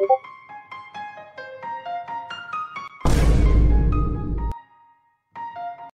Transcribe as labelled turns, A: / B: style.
A: you